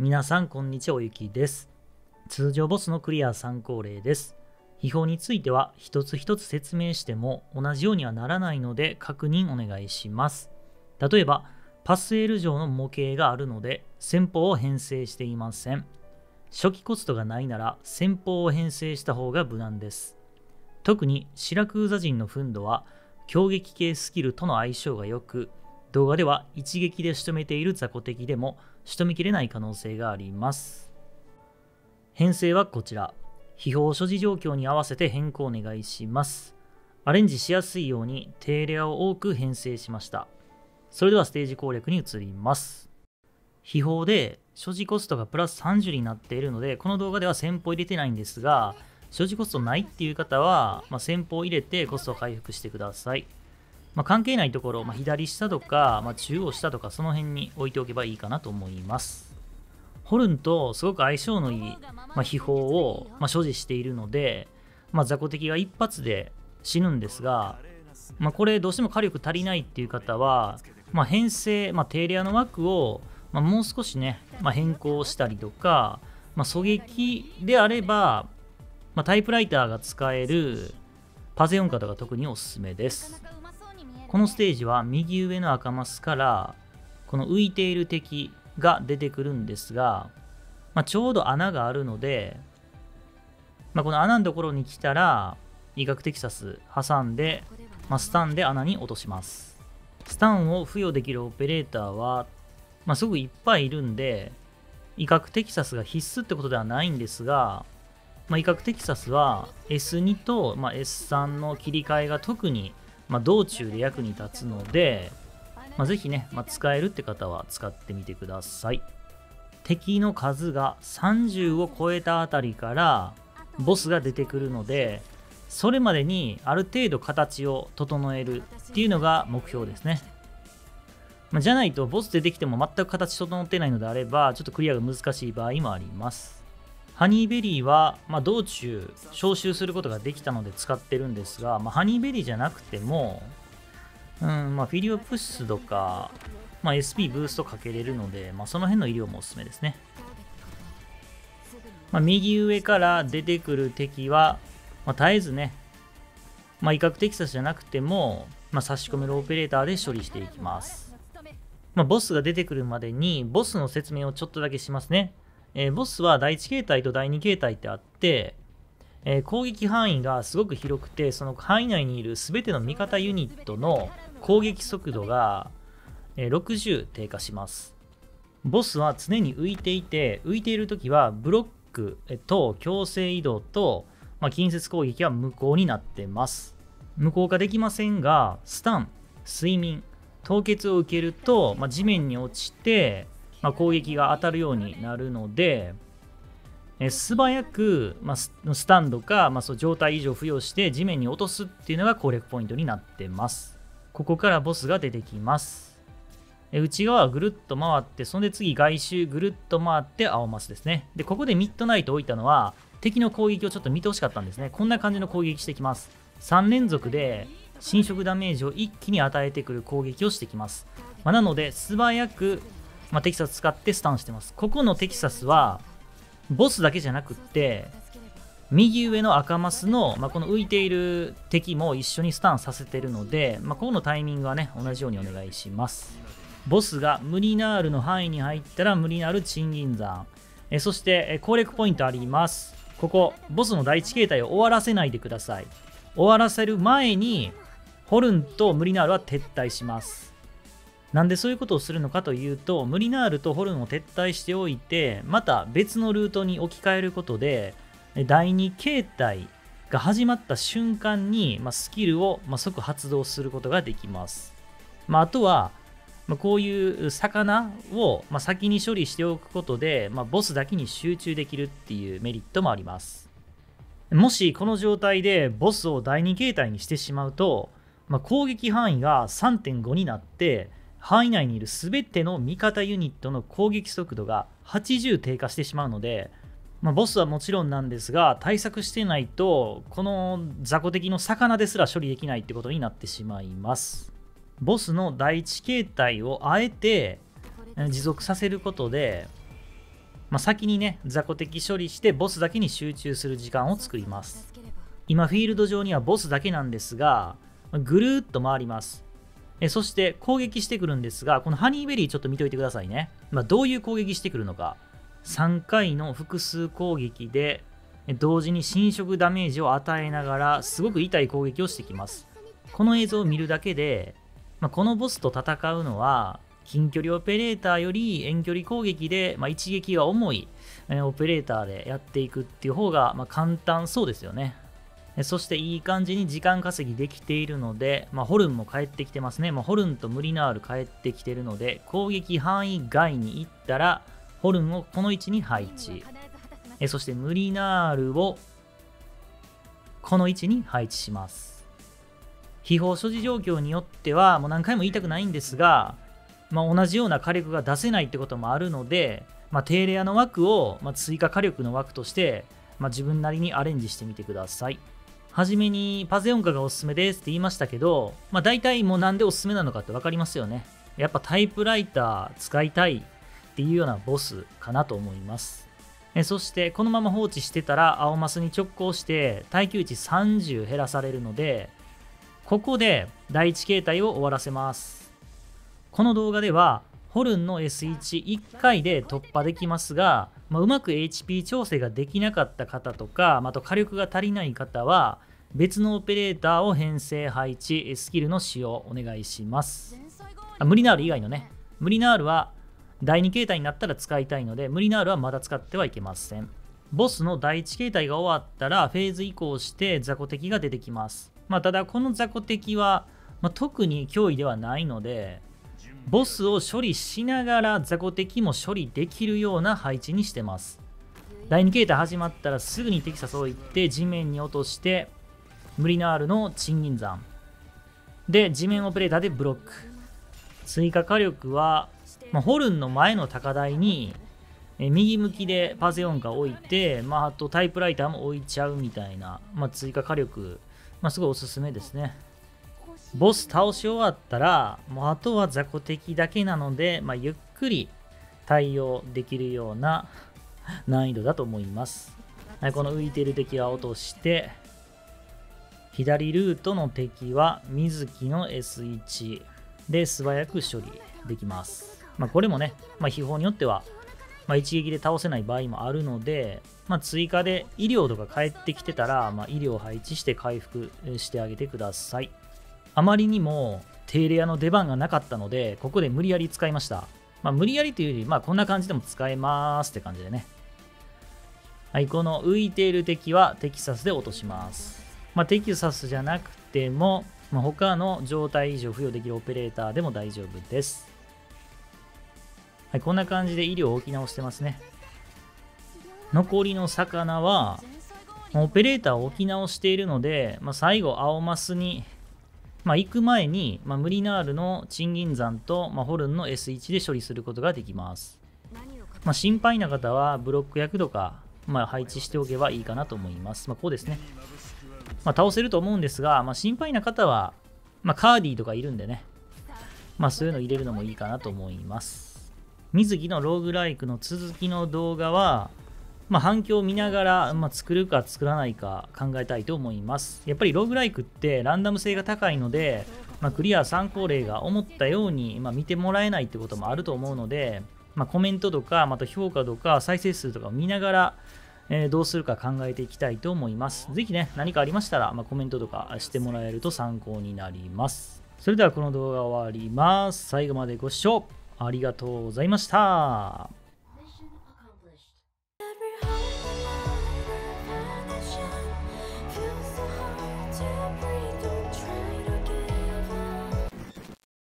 皆さんこんにちはおゆきです。通常ボスのクリア参考例です。秘宝については一つ一つ説明しても同じようにはならないので確認お願いします。例えばパスエール城の模型があるので先方を編成していません。初期コストがないなら先方を編成した方が無難です。特にシラクーザ人のフンドは攻撃系スキルとの相性が良く動画では一撃で仕留めている雑魚敵でも仕留めきれない可能性があります。編成はこちら。秘宝所持状況に合わせて変更お願いします。アレンジしやすいように低レアを多く編成しました。それではステージ攻略に移ります。秘宝で所持コストがプラス30になっているのでこの動画では先方入れてないんですが所持コストないっていう方は、まあ、先方入れてコストを回復してください。まあ、関係ないところ、まあ、左下とか、まあ、中央下とかその辺に置いておけばいいかなと思います。ホルンとすごく相性のいい、ま、秘宝を、ま、所持しているので、まあ、雑魚敵が一発で死ぬんですが、ま、これどうしても火力足りないっていう方は、ま、編成、まあ、低レアの枠を、ま、もう少しね、ま、変更したりとか、ま、狙撃であれば、ま、タイプライターが使えるパゼオンカとか特におすすめです。このステージは右上の赤マスからこの浮いている敵が出てくるんですが、まあ、ちょうど穴があるので、まあ、この穴のところに来たら医学テキサス挟んで、まあ、スタンで穴に落とします。スタンを付与できるオペレーターは、ま、すごくいっぱいいるんで威嚇テキサスが必須ってことではないんですが、まあ、威嚇テキサスは S2 と、ま、S3 の切り替えが特にまあ、道中で役に立つので、まあ、ぜひね、まあ、使えるって方は使ってみてください。敵の数が30を超えたあたりからボスが出てくるので、それまでにある程度形を整えるっていうのが目標ですね。ま、じゃないとボス出てきても全く形整ってないのであれば、ちょっとクリアが難しい場合もあります。ハニーベリーは、まあ、道中召集することができたので使ってるんですが、まあ、ハニーベリーじゃなくても、うんまあ、フィリオプッシュとか、まあ、SP ブーストかけれるので、まあ、その辺の医療もおすすめですね。まあ、右上から出てくる敵は、まあ、絶えずね、まあ、威嚇テキサスじゃなくても、まあ、差し込めるオペレーターで処理していきます。まあ、ボスが出てくるまでに、ボスの説明をちょっとだけしますね。えー、ボスは第1形態と第2形態ってあって、えー、攻撃範囲がすごく広くてその範囲内にいる全ての味方ユニットの攻撃速度が、えー、60低下します。ボスは常に浮いていて浮いている時はブロックと強制移動と、まあ、近接攻撃は無効になってます。無効化できませんがスタン睡眠凍結を受けると、まあ、地面に落ちてまあ、攻撃が当たるようになるので、え素早く、まあ、スタンドか、まあ、そう状態以上付与して地面に落とすっていうのが攻略ポイントになってます。ここからボスが出てきます。内側ぐるっと回って、そんで次外周ぐるっと回って青マスですね。で、ここでミッドナイト置いたのは敵の攻撃をちょっと見てほしかったんですね。こんな感じの攻撃してきます。3連続で侵食ダメージを一気に与えてくる攻撃をしてきます。まあ、なので素早くまあ、テキサス使ってスタンしてます。ここのテキサスは、ボスだけじゃなくって、右上の赤マスの、まあ、この浮いている敵も一緒にスタンさせてるので、まあ、ここのタイミングはね、同じようにお願いします。ボスがムリナールの範囲に入ったらムリナール賃金山。えそして、え攻略ポイントあります。ここ、ボスの第一形態を終わらせないでください。終わらせる前に、ホルンとムリナールは撤退します。なんでそういうことをするのかというと、ムリナールとホルンを撤退しておいて、また別のルートに置き換えることで、第2形態が始まった瞬間に、まあ、スキルを、まあ、即発動することができます。まあ、あとは、まこういう魚を、ま先に処理しておくことで、まボスだけに集中できるっていうメリットもあります。もしこの状態でボスを第2形態にしてしまうと、ま攻撃範囲が3.5になって、範囲内にいる全ての味方ユニットの攻撃速度が80低下してしまうので、まあ、ボスはもちろんなんですが対策してないとこの雑魚的の魚ですら処理できないってことになってしまいます。ボスの第一形態をあえて持続させることでまあ、先にね雑魚敵処理してボスだけに集中する時間を作ります。今フィールド上にはボスだけなんですがぐるーっと回りますえそして攻撃してくるんですがこのハニーベリーちょっと見といてくださいね、まあ、どういう攻撃してくるのか。3回の複数攻撃で同時に侵食ダメージを与えながらすごく痛い攻撃をしてきます。この映像を見るだけで、まあ、このボスと戦うのは近距離オペレーターより遠距離攻撃で、まあ、一撃が重い、えオペレーターでやっていくっていう方が、ま簡単そうですよね。そしていい感じに時間稼ぎできているので、まあ、ホルンも帰ってきてますね。まあ、ホルンとムリナール帰ってきてるので、攻撃範囲外に行ったら、ホルンをこの位置に配置。そしてムリナールをこの位置に配置します。秘宝所持状況によっては、もう何回も言いたくないんですが、まあ、同じような火力が出せないってこともあるので、まあ、低レアの枠を、ま追加火力の枠として、ま、自分なりにアレンジしてみてください。はじめにパゼオンカがおすすめですって言いましたけど、まあ、大体もうなんでおすすめなのかって分かりますよね。やっぱタイプライター使いたいっていうようなボスかなと思います。えそしてこのまま放置してたら青マスに直行して耐久値30減らされるのでここで第1形態を終わらせます。この動画ではホルンの S11 回で突破できますが、まあ、うまく HP 調整ができなかった方とか、まあ、と火力が足りない方は別のオペレーターを編成配置スキルの使用お願いします。あムリナール以外のね。ムリナールは第2形態になったら使いたいのでムリナールはまだ使ってはいけません。ボスの第1形態が終わったらフェーズ移行して雑魚敵が出てきます、まあ、ただこの雑魚敵は、まあ、特に脅威ではないのでボスを処理しながら雑魚敵も処理できるような配置にしてます。第2形態始まったらすぐに敵誘いって地面に落としてムリナールの賃金山で地面オペレーターでブロック追加火力は、まあ、ホルンの前の高台に右向きでパゼオンが置いて、まあ、あとタイプライターも置いちゃうみたいな、まあ、追加火力、まあ、すごいおすすめですね。ボス倒し終わったら、もうあとは雑魚敵だけなので、まあ、ゆっくり対応できるような難易度だと思います。はい、この浮いてる敵は落として、左ルートの敵は水木の S1 で素早く処理できます。まあ、これもね、まあ、秘宝によっては、まあ、一撃で倒せない場合もあるので、まあ、追加で医療とか返ってきてたら、まあ、医療を配置して回復してあげてください。あまりにも低レアの出番がなかったので、ここで無理やり使いました。まあ、無理やりというより、まあ、こんな感じでも使えますって感じでね。はい、この浮いている敵はテキサスで落とします。まあ、テキサスじゃなくても、まあ、他の状態以上付与できるオペレーターでも大丈夫です。はい、こんな感じで医療を置き直してますね。残りの魚は、オペレーターを置き直しているので、まあ、最後、青マスにまあ、行く前に、まあ、ムリナールの賃金山と、まあ、ホルンの S1 で処理することができます。ま、心配な方はブロック役とか、ま、配置しておけばいいかなと思います。ま、こうですね。まあ、倒せると思うんですが、まあ、心配な方は、まあ、カーディとかいるんでね、まあ、そういうの入れるのもいいかなと思います。水木のローグライクの続きの動画は、まあ、反響を見ながら、まあ、作るか作らないか考えたいと思います。やっぱりローグライクってランダム性が高いので、まあ、クリア参考例が思ったように、ま見てもらえないってこともあると思うので、まコメントとか、また評価とか再生数とかを見ながら、えー、どうするか考えていきたいと思います。ぜひね、何かありましたら、まコメントとかしてもらえると参考になります。それではこの動画終わります。最後までご視聴ありがとうございました。